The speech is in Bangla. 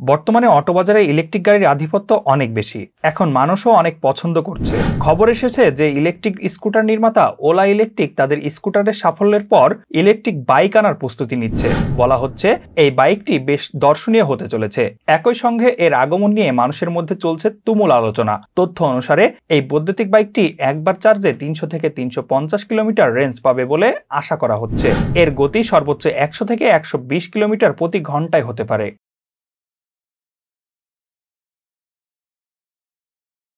বর্তমানে অটো বাজারে ইলেকট্রিক গাড়ির আধিপত্য অনেক বেশি। এখন মানুষও অনেক পছন্দ করছে। খবর এসেছে যে ইলেকট্রিক স্কুটার নির্মাতা ওলা ইলেকট্রিক তাদের স্কুটারের সাফল্যের পর ইলেকট্রিক বাইক আনার প্রস্তুতি নিচ্ছে। বলা হচ্ছে, এই বাইকটি বেশ দর্শনীয় হতে চলেছে। একই সঙ্গে এর আগমন নিয়ে মানুষের মধ্যে চলছে তুমুল আলোচনা। তথ্য অনুসারে, এই বৈদ্যুতিক বাইকটি একবার চার্জে তিনশো থেকে তিনশো পঞ্চাশ কিলোমিটার রেঞ্জ পাবে বলে আশা করা হচ্ছে। এর গতি সর্বোচ্চ একশো থেকে একশো বিশ কিলোমিটার প্রতি ঘন্টায় হতে পারে।